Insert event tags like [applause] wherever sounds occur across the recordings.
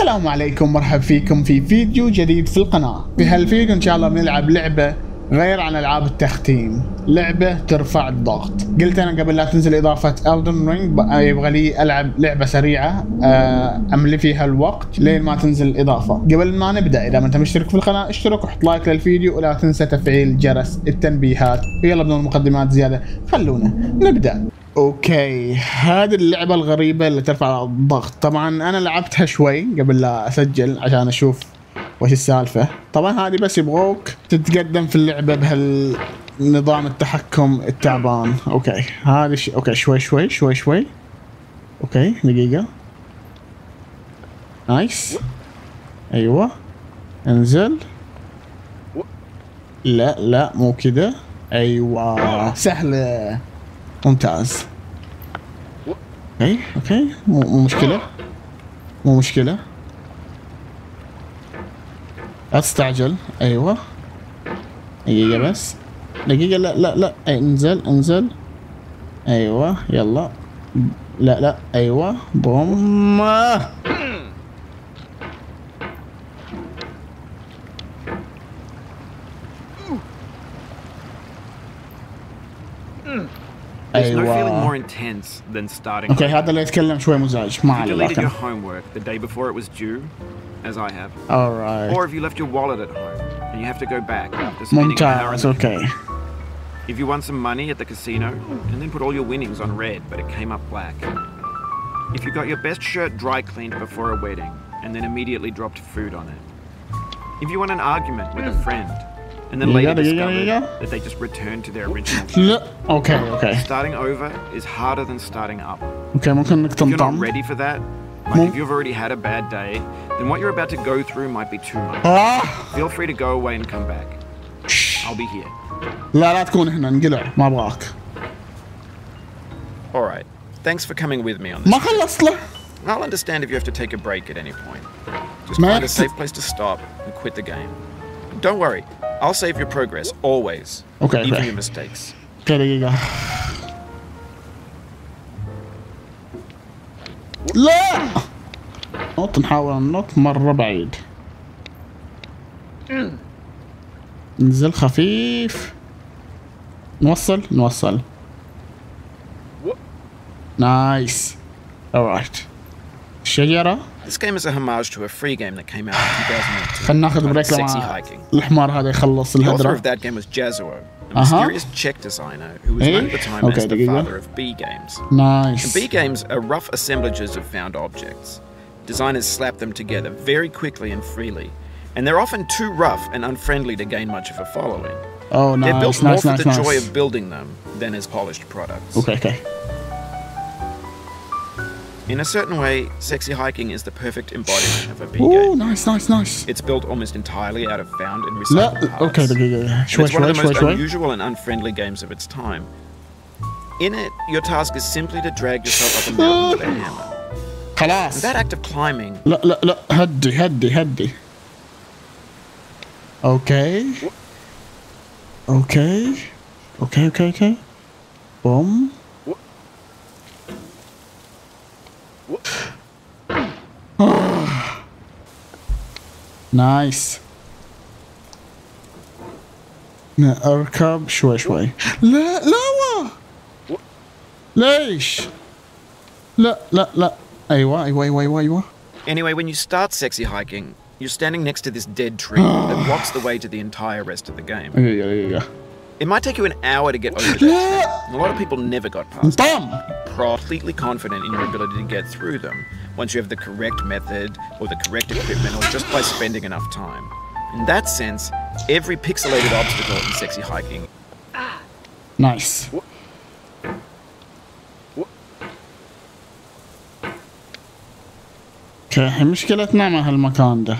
السلام عليكم. مرحب فيكم في فيديو جديد في القناة. في هالفيديو إن شاء الله بنلعب لعبة غير عن ألعاب التختيم. لعبة ترفع الضغط. قلت أنا قبل لا تنزل إضافة Elden Ring يبغى لي ألعب لعبة سريعة آه، أملي فيها الوقت لين ما تنزل الاضافة قبل ما نبدأ إذا ما أنت مشترك في القناة اشترك وحط لايك للفيديو ولا تنسى تفعيل جرس التنبيهات. ويلا بدون مقدمات زيادة خلونا نبدأ. أوكي. هذه اللعبة الغريبة اللي ترفع الضغط. طبعا أنا لعبتها شوي قبل لا أسجل عشان أشوف وش السالفة. طبعا هذه بس يبغوك تتقدم في اللعبة بهالنظام التحكم التعبان. أوكي. هذه ش... أوكي شوي شوي شوي شوي. أوكي دقيقة. نايس. أيوه. انزل. لا لا مو كذا أيوه. سهلة. ممتاز. أوكي أوكي. مو مشكلة. مو مشكلة. لا تستعجل أيوه. دقيقة بس. دقيقة لا لا لا. انزل انزل. أيوه يلا. لا لا. أيوه. بوم. feeling ايوه more intense than starting. اوكي over. هذا اللي يتكلم شوي مزعج ما If you عليه deleted your لكن homework the day before it was due, as I have, alright or if you left your wallet at home and you have to go back after spending an hour in ممتاز the اوكي If you won some money at the casino and then put all your winnings on red, but it came up black. If you got your best shirt dry cleaned before a wedding and then immediately dropped food on it. If you won an argument with a friend and then Yeah, later yeah, yeah, discovered yeah. that they just returned to their original. لا اوكي اوكي Starting over is harder than starting up. اوكي ممكن انك If you're not تنطم ready for that, like Well- if you've already had a bad day, then what you're about to go through might be too much. آه. Feel free to go away and come back. I'll be here. لا لا تكون هنا انقلع ما ابغاك Alright. Thanks for coming with me on this. ما خلصت له I'll understand if you have to take a break at any point. Just ما find a يحت- safe place to stop and quit the game. Don't worry, I'll save your progress, always. Okay, Even okay. your mistakes. اوكي دقيقة لا نط نحاول ننط مرة بعيد نزل خفيف نوصل نوصل نايس alright شجرة this game is a homage to a free game that came out in 2018. sexy ناخذ بريك هذا يخلص الهدرة. The author of that game was Jazzuo, a mysterious Czech designer who was known at the time as the father of B games. Nice. And B games are rough assemblages of found objects. Designers slap them together very quickly and freely, and they're often too rough and unfriendly to gain much of a following. Oh, nice. They're built nice, more for the nice. joy of building them than as polished products. Okay, okay. In a certain way, sexy hiking is the perfect embodiment of a B Ooh, game. nice, nice, nice. It's built almost entirely out of found and recycled uh, no, Okay, okay, yeah. It's one of the most unusual and unfriendly games of its time. In it, your task is simply to drag yourself up a mountain with a hammer. Halas. That act of climbing. Look, look, look! haddi, haddi, haddi. Okay. Okay. Okay, okay, okay. Boom. نايس ن- اركب شوي شوي لا لا ليش لا لا لا ايوه ايوه ايوه ايوه ايوه Anyway, when you start sexy hiking, you're standing next to this dead tree that [gasps] blocks the way to the entire rest of the game. دقيقة دقيقة It might take you an hour to get over that. لا and A lot of people never got past it. طم Completely confident in your ability to get through them once you have the correct method or the correct equipment or just by spending enough time. In that sense, every pixelated obstacle in sexy hiking نايس اوكي الحين مشكلتنا مع هالمكان ده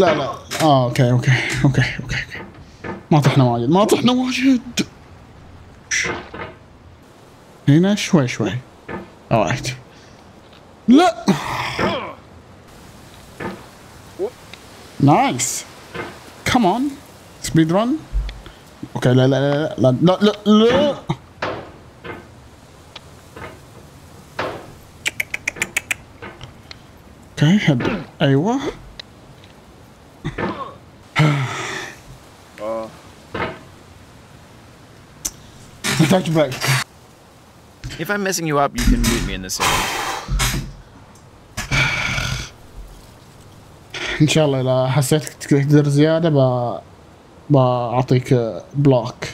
لا لا. آه أوكي أوكي أوكي أوكي, أوكي. ما طحنا واجد ما طحنا واجد. هنا شوي شوي. اورايت لا. نايس كم اون سبيد رن أوكي لا لا لا لا لا لا لا أوكي هد أيوه. تحتاج بريك If I'm messing you up, you can mute me in the settings. ان شاء الله اذا حسيتك تقدر زياده ب بعطيك بلوك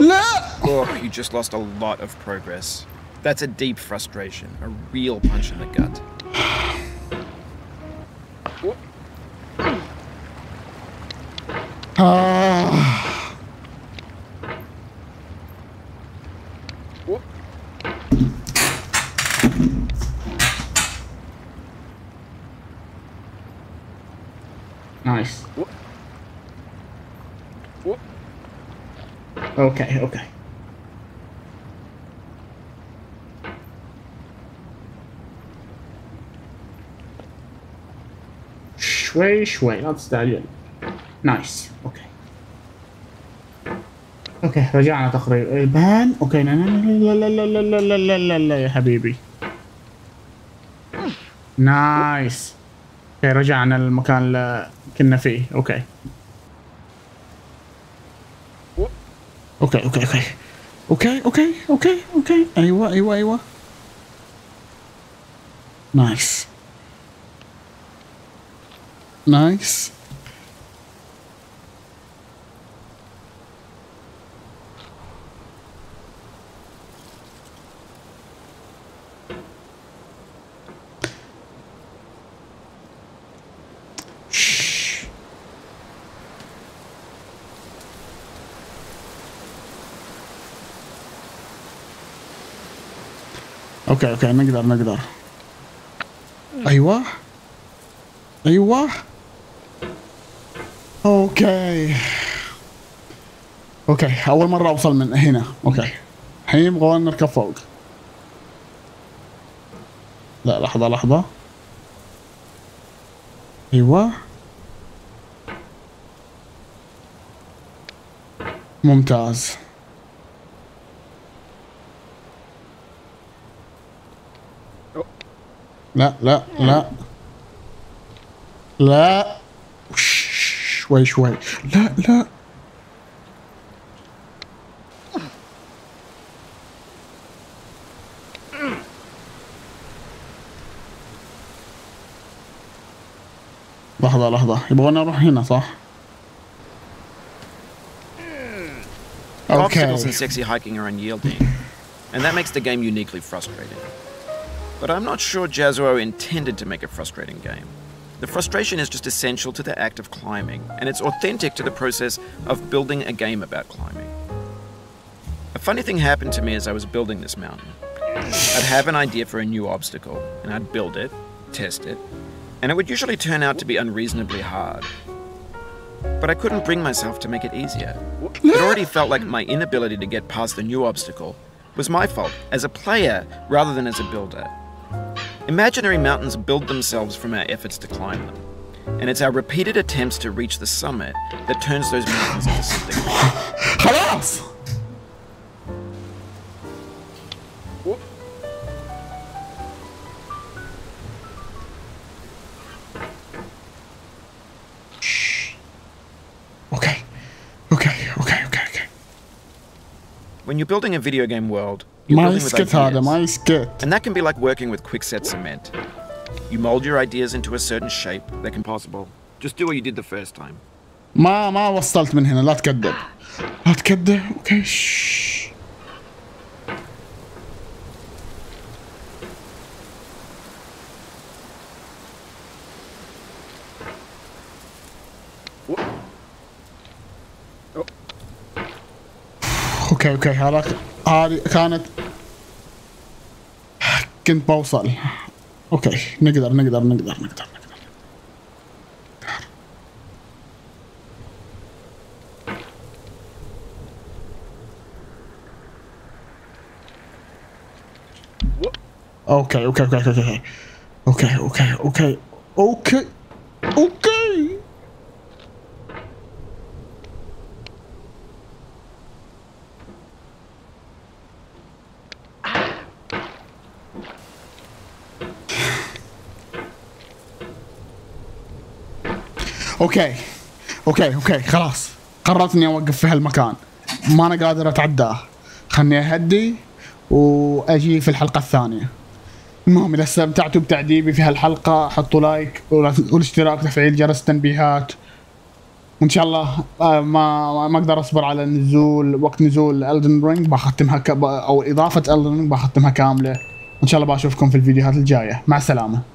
لا Oh, you just lost a lot of progress. That's a deep frustration, a real punch in the gut. Nice. Okay, okay. Shway shway. not stallion. Nice, okay. أوكي رجعنا تقريبا أوكي لا لا لا لا لا لا لا لا لا لا يا حبيبي نايس أوكي رجعنا للمكان اللي كنا فيه أوكي أوكي أوكي أوكي أوكي أوكي أوكي أوكي أيوه أيوه أيوه نايس نايس أوكي أوكي نقدر نقدر. أيوه. أيوه. أوكي. أوكي أول مرة أوصل من هنا. أوكي. الحين نبغى نركب فوق. لا لحظة لحظة. أيوه. ممتاز. لا لا لا لا وش- شوي شوي لا لا لحظة لحظة يبغون نروح هنا صح؟ Obstacles in اوكي sexy hiking are unyielding, and that makes the game uniquely frustrating. But I'm not sure Jazzuo intended to make a frustrating game. The frustration is just essential to the act of climbing, and it's authentic to the process of building a game about climbing. A funny thing happened to me as I was building this mountain. I'd have an idea for a new obstacle, and I'd build it, test it, and it would usually turn out to be unreasonably hard. But I couldn't bring myself to make it easier. It already felt like my inability to get past the new obstacle was my fault as a player rather than as a builder. Imaginary mountains build themselves from our efforts to climb them. And it's our repeated attempts to reach the summit that turns those mountains into something. Halas! Okay, okay, okay, okay. When you're building a video game world, you're ما building with يسكت هذا ideas. ما يسكت And that can be like working with quickset cement. You mold your ideas into a certain shape that can possible. Just do what you did the first time. ما ما وصلت من هنا لا تكذب لا تكذب اوكي شش. اوكي اوكي هذاك هذه كانت كنت بوصل اوكي نقدر نقدر نقدر نقدر نقدر اوكي اوكي اوكي اوكي اوكي اوكي اوكي اوكي اوكي أوكي. أوكي أوكي خلاص. قررت اني أوقف في هالمكان. ما أنا قادر أتعداه. خلني أهدي وأجي في الحلقة الثانية. المهم إذا استمتعتوا بتعذيبي في هالحلقة حطوا لايك والاشتراك تفعيل جرس التنبيهات وإن شاء الله آه، ما ما أقدر أصبر على نزول وقت نزول الدن رينج بختمها. أو إضافة الدن رينج بختمها كاملة. وإن شاء الله بشوفكم في الفيديوهات الجاية. مع السلامة.